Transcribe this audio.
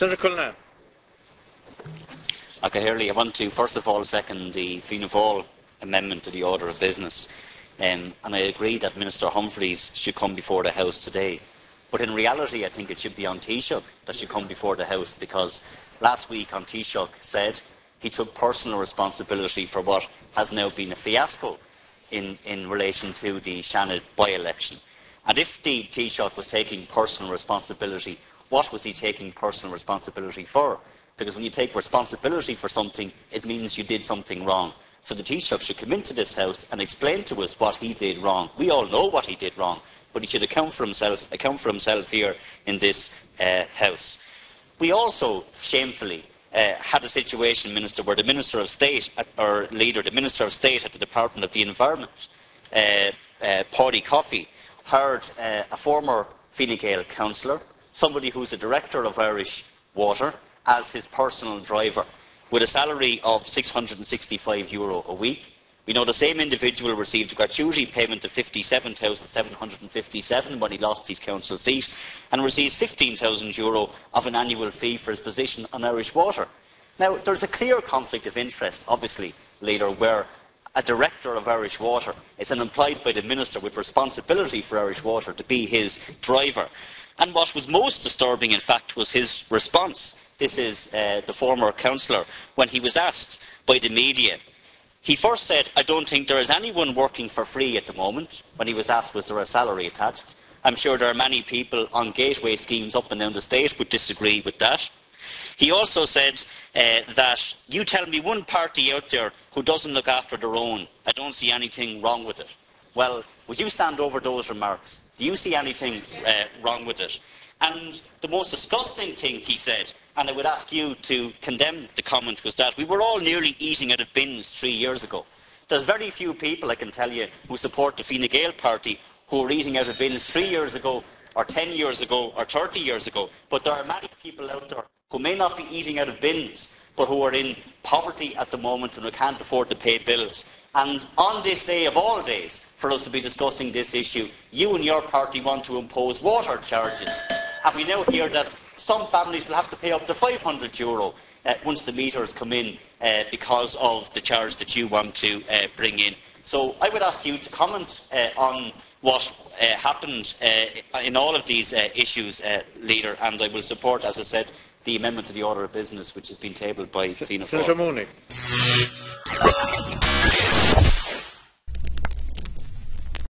Senator Cullinane. Okay, Hurley, I want to first of all second the Fianna Fáil amendment to the order of business. Um, and I agree that Minister Humphreys should come before the House today. But in reality, I think it should be on Taoiseach that should come before the House because last week on Taoiseach said he took personal responsibility for what has now been a fiasco in, in relation to the Seanad by-election. And if the Taoiseach was taking personal responsibility, what was he taking personal responsibility for? Because when you take responsibility for something, it means you did something wrong. So the Taoiseach should come into this House and explain to us what he did wrong. We all know what he did wrong, but he should account for himself, account for himself here in this uh, House. We also, shamefully, uh, had a situation, Minister, where the Minister of State, or leader, the Minister of State at the Department of the Environment, uh, uh, Paudie Coffey, hired uh, a former Fine Gael councillor, somebody who's a director of Irish Water, as his personal driver, with a salary of €665 Euro a week. We know the same individual received a gratuity payment of €57,757 when he lost his council seat and receives €15,000 Euro of an annual fee for his position on Irish Water. Now, there's a clear conflict of interest, obviously, later, where a director of Irish Water is employed by the Minister with responsibility for Irish Water to be his driver. And what was most disturbing, in fact, was his response. This is uh, the former councillor, when he was asked by the media. He first said, I don't think there is anyone working for free at the moment, when he was asked, was there a salary attached. I'm sure there are many people on gateway schemes up and down the state would disagree with that. He also said uh, that you tell me one party out there who doesn't look after their own. I don't see anything wrong with it. Well, would you stand over those remarks? Do you see anything uh, wrong with it? And the most disgusting thing he said, and I would ask you to condemn the comment, was that we were all nearly eating out of bins three years ago. There's very few people, I can tell you, who support the Fine Gael party who were eating out of bins three years ago, or 10 years ago, or 30 years ago. But there are many people out there who may not be eating out of bins, but who are in poverty at the moment and who can't afford to pay bills. And on this day of all days, for us to be discussing this issue, you and your party want to impose water charges. And we now hear that some families will have to pay up to €500 Euro, uh, once the meters come in uh, because of the charge that you want to uh, bring in. So I would ask you to comment uh, on what uh, happened uh, in all of these issues, Leader, and I will support, as I said, the amendment to the order of business which has been tabled by S- Fianna Senator Mooney.